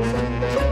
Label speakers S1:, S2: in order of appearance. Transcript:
S1: Música